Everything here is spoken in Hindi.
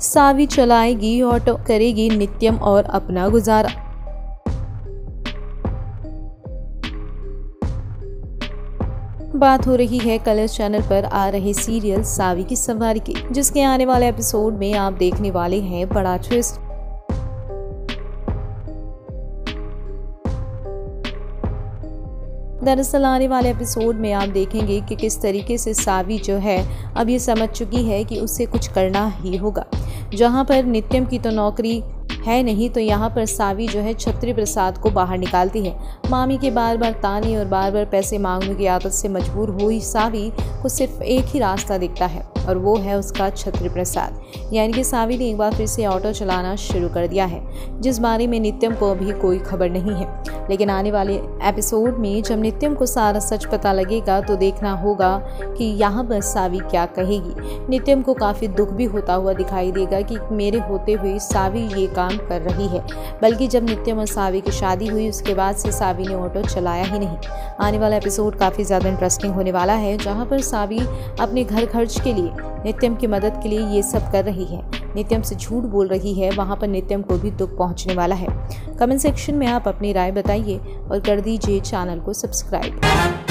सावी चलाएगी ऑटो करेगी नित्यम और अपना गुजारा। बात हो रही है कलर्स चैनल पर आ रहे सीरियल सावी की सवारी की, जिसके आने वाले एपिसोड में आप देखने वाले हैं बड़ा ट्विस्ट दरअसल आने वाले एपिसोड में आप देखेंगे कि किस तरीके से सावी जो है, अब ये समझ चुकी है कि उसे कुछ करना ही होगा। जहाँ पर नित्यम की तो नौकरी है नहीं तो यहाँ पर सावी जो है छत्री प्रसाद को बाहर निकालती है। मामी के बार बार ताने और बार बार पैसे मांगने की आदत से मजबूर हुई सावी, को सिर्फ़ एक ही रास्ता दिखता है। और वो है उसका छत्र प्रसाद यानी कि सावी ने एक बार फिर से ऑटो चलाना शुरू कर दिया है, जिस बारे में नित्यम को अभी कोई खबर नहीं है। लेकिन आने वाले एपिसोड में जब नित्यम को सारा सच पता लगेगा तो देखना होगा कि यहाँ पर सावी क्या कहेगी। नित्यम को काफ़ी दुख भी होता हुआ दिखाई देगा कि मेरे होते हुए सावी ये काम कर रही है। बल्कि जब नित्यम और सावी की शादी हुई, उसके बाद से सावी ने ऑटो चलाया ही नहीं। आने वाला एपिसोड काफ़ी ज़्यादा इंटरेस्टिंग होने वाला है, जहाँ पर सावी अपने घर खर्च के लिए नित्यम की मदद के लिए ये सब कर रही है। नित्यम से झूठ बोल रही है, वहाँ पर नित्यम को भी दुख पहुँचने वाला है। कमेंट सेक्शन में आप अपनी राय बताइए और कर दीजिए चैनल को सब्सक्राइब।